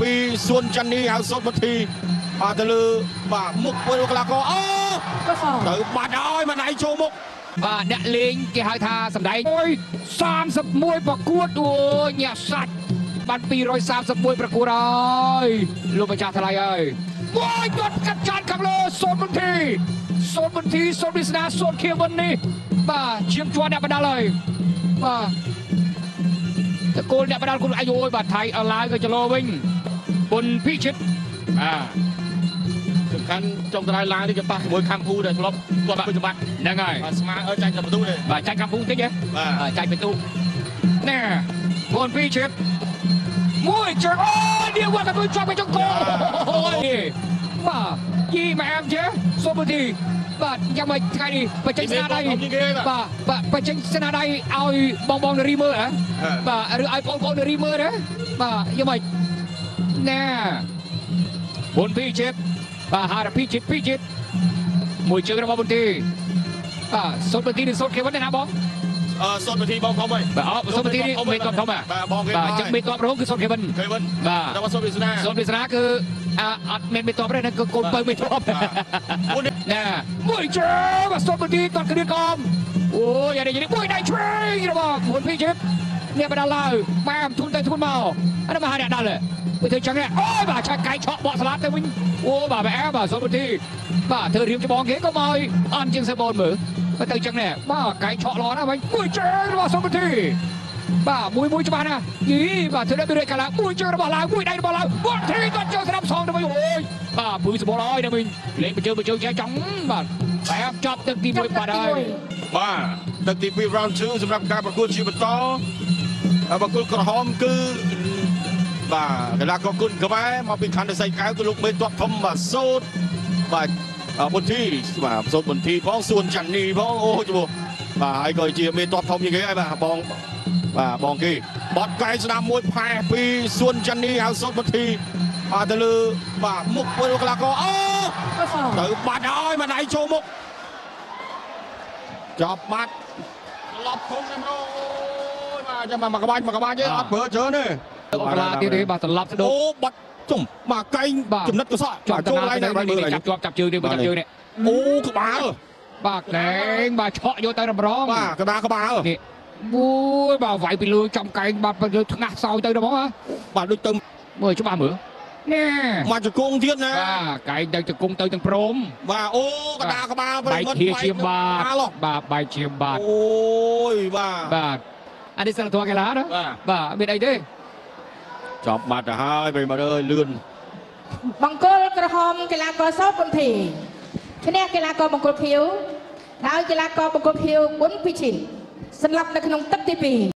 ពីសួនច័ន្ទនេះហៅសុតបន្ទីបាទទៅលើបាទមុខពលកីឡាករអូក៏សោទៅបាត់ហើយម្ដាយចូលមុខបាទអ្នកលេងគេហៅថាសម្ដែងអើយ31ប្រកួតអូយញាក់សាច់បាន231ប្រកួតហើយលោកម្ចាស់ថ្លៃហើយមួយគាត់កាត់ចាត់ខាងលើសូនមន្ទីសូនមន្ទីសូនវិស្នាសូនខៀវវិននេះបាទជាងជាន់អ្នកបដាល់ហើយបាទតកូលអ្នកបដាល់គុណអាយអូយបាទថៃអឡាយក៏ចលោវិញ ប៊ុនភិជិតបាទសំខាន់ចុងក្រោយឡាននេះក៏ប៉ះជាមួយខាំភូដែលធ្លាប់គាត់គុណសម្បត្តិហ្នឹងហើយបាទស្មើអើចាច់បន្ទូទេបាទចាច់ខាំភូតិចហ៎បាទចាច់បន្ទូណាប៊ុនភិជិតមួយជើងអូយនេះវត្តទៅជាប់ទៅចង្គង់អូយបាទយីមកអាមជើសុបទីបាទយ៉ាងម៉េចថ្ងៃនេះបញ្ចេញស្នាដៃបាទបាទបញ្ចេញស្នាដៃឲ្យបងបងនារីមើលហ៎បាទឬឲ្យបងប្អូននារីមើលហ៎បាទយ៉ាងម៉េច ណែបនពីរជិតបាទហារពីរជិតពីរជិតមួយជើងរបស់បនទីបាទសុបទីនិងសុបគេវិញណាបងអឺសុតបន្ទីបងធំហើយបាទអបសុំទីនេះមេតបធំហ่ะបាទបងគេបាទចឹងមេតបរហូតគឺសុំគេវិញគេវិញបាទតែមកសុតវិស្នាសុំពិស្នាគឺអាអត់មានមេតបទេណាគឺកូនបើមេតបមួយនេះណាមួយជើបាទសុំទីតគ្រឿងកំអូយអានេះនេះមួយដៃឆ្វេងរបស់មុនពីជិត នេះបដាល់ឡើយម៉ែធុនទៅធុនមកអានេះមកហាអ្នកដាល់ទៅធ្វើចឹងអូយបាទឆាក់កាយឆក់បកស្លាប់ទៅវិញអូបាទបែបាទសុំទីបាទធ្វើរៀងច្បងគេក៏មកអន់ជាងសេបូនមើលទៅចឹងនេះបាទកាយឆក់ល្អណាស់វិញមួយជើរបស់សុំទីបាទមួយមួយច្បាស់ណាយីបាទធ្វើដល់ដូចកាឡាមួយជើងរបស់ឡាវមួយដៃរបស់ឡាវវត្តធីគាត់ចូលស្ដាប់សងទៅវិញអូយបាទពឺសបល់ហើយទៅវិញលេងបញ្ជើបញ្ជើចេះចង់បាទបែបចប់ទឹកទី1បាត់ហើយបាទទឹកទី2 round 2សម្រាប់ការប្រកួតជាបន្តហើយ ប្រកួតក្រហមគឺបាទកីឡាករគុណក្បែរមកពីខណ្ឌសៃកៅគឺលោកមេតបធំបាទសូតបាទអបុទ្ធីបាទសូតបុទ្ធីផងសួនច័ន្ទនីផងអូយជួបាទហើយក៏ជាមេតបធំជាងគេហើយបាទបងបាទបងគេបត់កែស្ដាមមួយផែពីសួនច័ន្ទនីហៅសូតបុទ្ធីបាទទៅលើបាទមុខពលកីឡាករអូក៏សោទៅបាត់ហើយម្ដាយចូលមុខចាប់បាត់ឡប់ធំណាស់អូយបាទ ចាំមកក្បាច់មកក្បាច់ទេអត់ប្រើច្រើនទេទៅកលាទៀតទេបាទត្រឡប់ស្ដោអូបាត់ជុំមកកែងបាទចំណិតកសក់ចាប់ចូលទៅឡើងណាណាទៅមើលនេះចាប់ជាប់ចាប់ជើងនេះចាប់ជើងនេះអូក្បាលបាទកែងបាទឆក់យកទៅរំរងបាទក្បាលក្បាលនេះមួយបាទវាយពីលើចំកែងបាទទៅថ្ងាស់សោយទៅដល់ហ្មងបាទដូចទៅមើលច្បាស់មើលណែមកជង្គង់ទៀតណាបាទកែងទៅជង្គង់ទៅទាំងព្រមបាទអូក្បាលក្បាលបែកធាឈាមបាទក្បាលហ៎បាទបែកឈាមបាទអូយបាទបាទ អានេះសិលធម៌កីឡាណាបាទបាទមានអីទេចាប់បាត់ទៅហើយប្រិមត្តអើយលឿនបង្គោលក្រហមកីឡាករសោពន្ធីឈ្នះកីឡាករបង្គោលខៀវដោយកីឡាករបង្គោលខៀវប៊ុនពីឈិនសន្លប់នៅក្នុងទឹកទី2